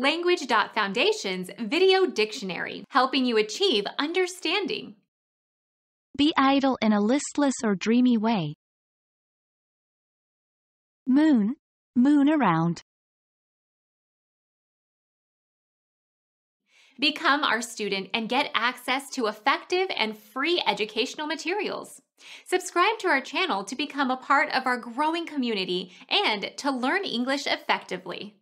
Language.Foundation's Video Dictionary, helping you achieve understanding. Be idle in a listless or dreamy way. Moon, moon around. Become our student and get access to effective and free educational materials. Subscribe to our channel to become a part of our growing community and to learn English effectively.